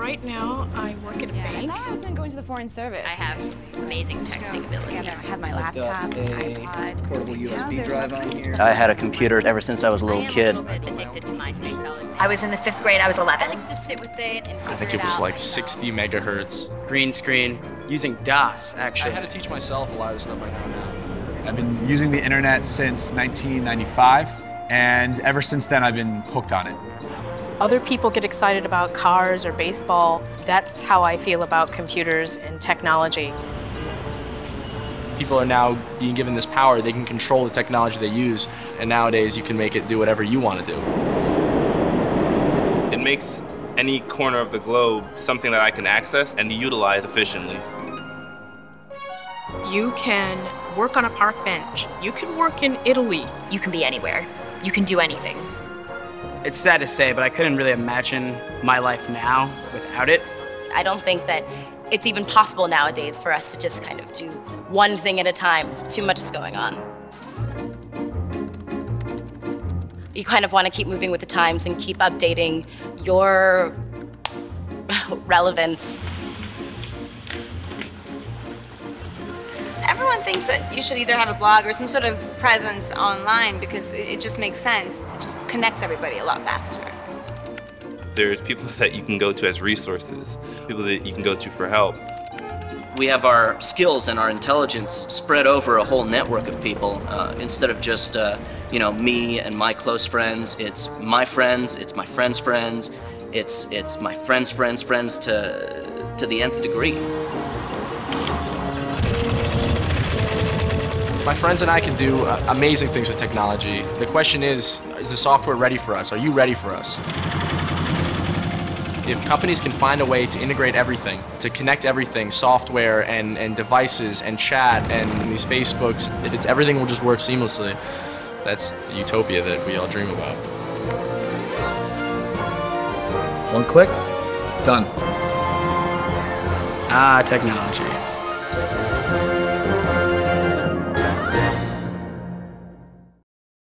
Right now, I work at a Yeah, I bank. thought I was gonna go into the foreign service. I have amazing texting abilities. Yeah, I have my Hooked up laptop, a iPod. portable Yeah, USB there's drive on here. I had a computer ever since I was a little am kid. a little bit addicted to MySpace. I was in the fifth grade. I was 11. I like to just sit with it and I think it was like 60 megahertz. green screen using DOS, actually. I had to teach myself a lot of stuff I know now. I've been using the internet since 1995, and ever since then, I've been hooked on it. Other people get excited about cars or baseball. That's how I feel about computers and technology. People are now being given this power. They can control the technology they use, and nowadays you can make it do whatever you want to do. It makes any corner of the globe something that I can access and utilize efficiently. You can work on a park bench. You can work in Italy. You can be anywhere. You can do anything. It's sad to say, but I couldn't really imagine my life now without it. I don't think that it's even possible nowadays for us to just kind of do one thing at a time. Too much is going on. You kind of want to keep moving with the times and keep updating your relevance. Everyone thinks that you should either have a blog or some sort of presence online because it, it just makes sense. It just connects everybody a lot faster. There's people that you can go to as resources, people that you can go to for help. We have our skills and our intelligence spread over a whole network of people uh, instead of just, uh, you know, me and my close friends. It's my friends, it's my friends' friends, it's it's my friends' friends' friends to to the nth degree. My friends and I can do uh, amazing things with technology. The question is, is the software ready for us? Are you ready for us? If companies can find a way to integrate everything, to connect everything, software and, and devices and chat and these Facebooks, if it's everything will just work seamlessly, that's the utopia that we all dream about. One click, done. Ah, technology.